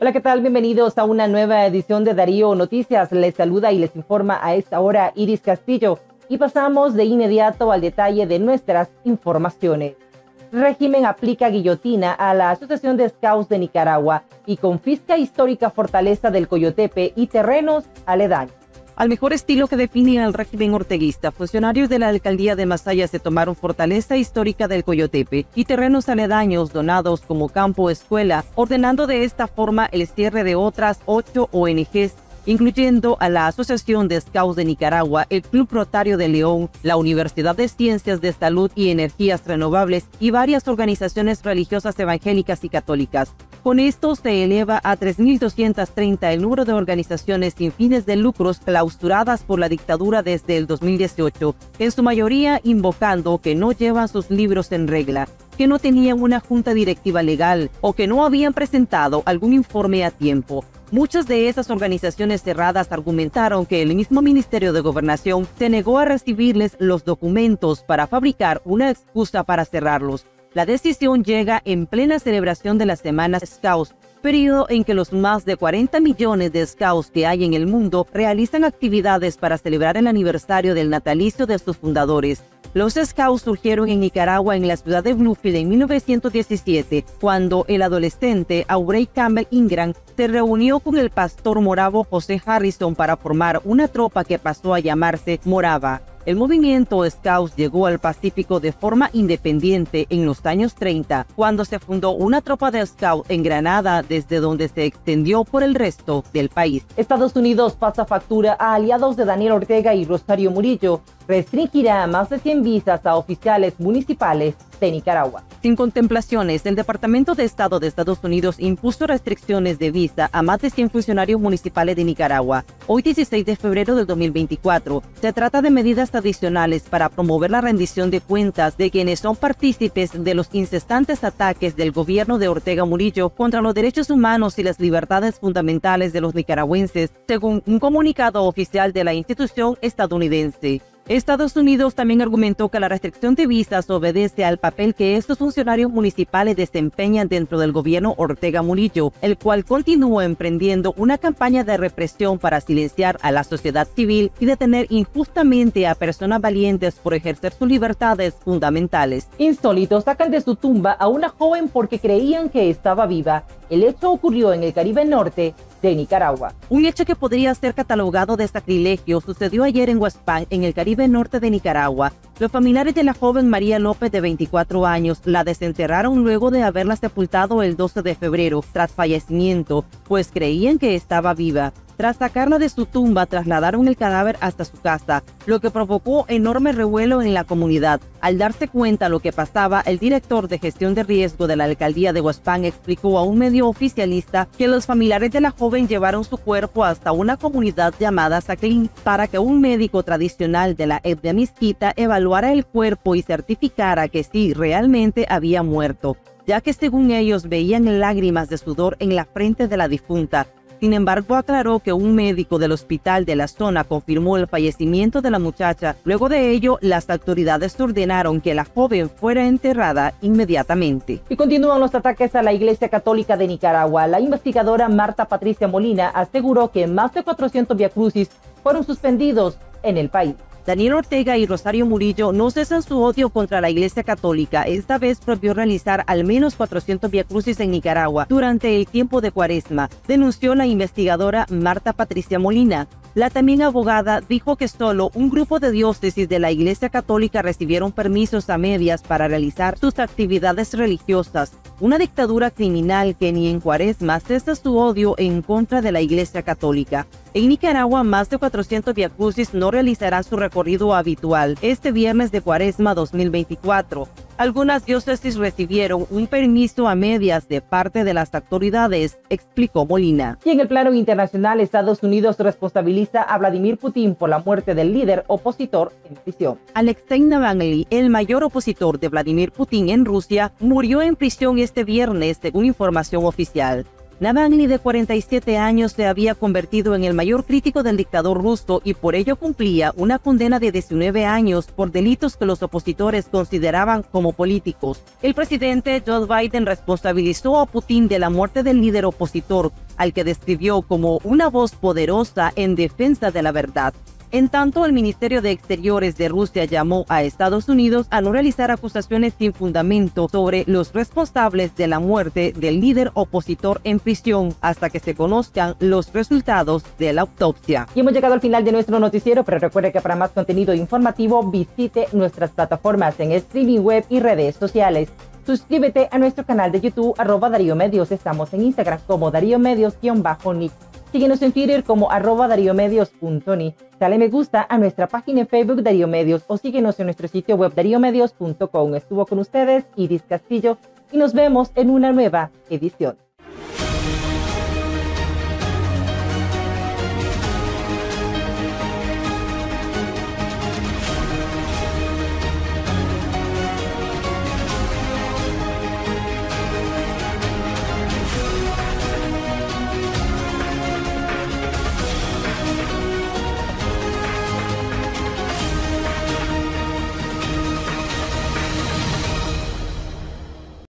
Hola, ¿qué tal? Bienvenidos a una nueva edición de Darío Noticias. Les saluda y les informa a esta hora Iris Castillo y pasamos de inmediato al detalle de nuestras informaciones. Régimen aplica guillotina a la Asociación de Scouts de Nicaragua y confisca histórica fortaleza del Coyotepe y terrenos aledaños. Al mejor estilo que define al régimen orteguista, funcionarios de la alcaldía de Masaya se tomaron fortaleza histórica del Coyotepe y terrenos aledaños donados como campo escuela, ordenando de esta forma el cierre de otras ocho ONGs incluyendo a la Asociación de Scouts de Nicaragua, el Club Rotario de León, la Universidad de Ciencias de Salud y Energías Renovables y varias organizaciones religiosas evangélicas y católicas. Con esto se eleva a 3.230 el número de organizaciones sin fines de lucros clausuradas por la dictadura desde el 2018, en su mayoría invocando que no llevan sus libros en regla que no tenían una junta directiva legal o que no habían presentado algún informe a tiempo. Muchas de esas organizaciones cerradas argumentaron que el mismo Ministerio de Gobernación se negó a recibirles los documentos para fabricar una excusa para cerrarlos. La decisión llega en plena celebración de la Semana Scouts, periodo en que los más de 40 millones de Scouts que hay en el mundo realizan actividades para celebrar el aniversario del natalicio de sus fundadores. Los Scouts surgieron en Nicaragua en la ciudad de Bluefield en 1917, cuando el adolescente Aubrey Campbell Ingram se reunió con el pastor moravo José Harrison para formar una tropa que pasó a llamarse Morava. El movimiento Scouts llegó al Pacífico de forma independiente en los años 30, cuando se fundó una tropa de Scouts en Granada, desde donde se extendió por el resto del país. Estados Unidos pasa factura a aliados de Daniel Ortega y Rosario Murillo restringirá más de 100 visas a oficiales municipales de Nicaragua. Sin contemplaciones, el Departamento de Estado de Estados Unidos impuso restricciones de visa a más de 100 funcionarios municipales de Nicaragua. Hoy 16 de febrero del 2024, se trata de medidas adicionales para promover la rendición de cuentas de quienes son partícipes de los incesantes ataques del gobierno de Ortega Murillo contra los derechos humanos y las libertades fundamentales de los nicaragüenses, según un comunicado oficial de la institución estadounidense. Estados Unidos también argumentó que la restricción de visas obedece al papel que estos funcionarios municipales desempeñan dentro del gobierno Ortega Murillo, el cual continúa emprendiendo una campaña de represión para silenciar a la sociedad civil y detener injustamente a personas valientes por ejercer sus libertades fundamentales. Insólitos sacan de su tumba a una joven porque creían que estaba viva. El hecho ocurrió en el Caribe Norte de Nicaragua. Un hecho que podría ser catalogado de sacrilegio sucedió ayer en Huaspán, en el Caribe Norte de Nicaragua. Los familiares de la joven María López, de 24 años, la desenterraron luego de haberla sepultado el 12 de febrero, tras fallecimiento, pues creían que estaba viva. Tras sacarla de su tumba, trasladaron el cadáver hasta su casa, lo que provocó enorme revuelo en la comunidad. Al darse cuenta lo que pasaba, el director de gestión de riesgo de la alcaldía de Huaspán explicó a un medio oficialista que los familiares de la joven llevaron su cuerpo hasta una comunidad llamada Saclin para que un médico tradicional de la etnia evaluara el cuerpo y certificara que sí realmente había muerto ya que según ellos veían lágrimas de sudor en la frente de la difunta, sin embargo, aclaró que un médico del hospital de la zona confirmó el fallecimiento de la muchacha. Luego de ello, las autoridades ordenaron que la joven fuera enterrada inmediatamente. Y continúan los ataques a la Iglesia Católica de Nicaragua. La investigadora Marta Patricia Molina aseguró que más de 400 viacrucis fueron suspendidos en el país. Daniel Ortega y Rosario Murillo no cesan su odio contra la Iglesia Católica. Esta vez propió realizar al menos 400 viacrucis en Nicaragua durante el tiempo de Cuaresma, denunció la investigadora Marta Patricia Molina. La también abogada dijo que solo un grupo de diócesis de la Iglesia Católica recibieron permisos a medias para realizar sus actividades religiosas, una dictadura criminal que ni en cuaresma cesa su odio en contra de la Iglesia Católica. En Nicaragua, más de 400 viacrucis no realizarán su recorrido habitual este viernes de cuaresma 2024. Algunas diócesis recibieron un permiso a medias de parte de las autoridades, explicó Molina. Y en el plano internacional, Estados Unidos responsabiliza a Vladimir Putin por la muerte del líder opositor en prisión. Alexei Navalny, el mayor opositor de Vladimir Putin en Rusia, murió en prisión este viernes, según información oficial. Navalny, de 47 años, se había convertido en el mayor crítico del dictador ruso y por ello cumplía una condena de 19 años por delitos que los opositores consideraban como políticos. El presidente Joe Biden responsabilizó a Putin de la muerte del líder opositor, al que describió como una voz poderosa en defensa de la verdad. En tanto, el Ministerio de Exteriores de Rusia llamó a Estados Unidos a no realizar acusaciones sin fundamento sobre los responsables de la muerte del líder opositor en prisión hasta que se conozcan los resultados de la autopsia. Y hemos llegado al final de nuestro noticiero, pero recuerde que para más contenido informativo visite nuestras plataformas en streaming web y redes sociales. Suscríbete a nuestro canal de YouTube, arroba Darío Medios. Estamos en Instagram como Darío Medios-Nick. Síguenos en Twitter como arroba dariomedios.ni. Dale me gusta a nuestra página en Facebook Darío Medios o síguenos en nuestro sitio web dariomedios.com. Estuvo con ustedes Iris Castillo y nos vemos en una nueva edición.